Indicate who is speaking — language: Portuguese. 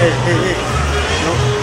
Speaker 1: ei, ei, ei. Não.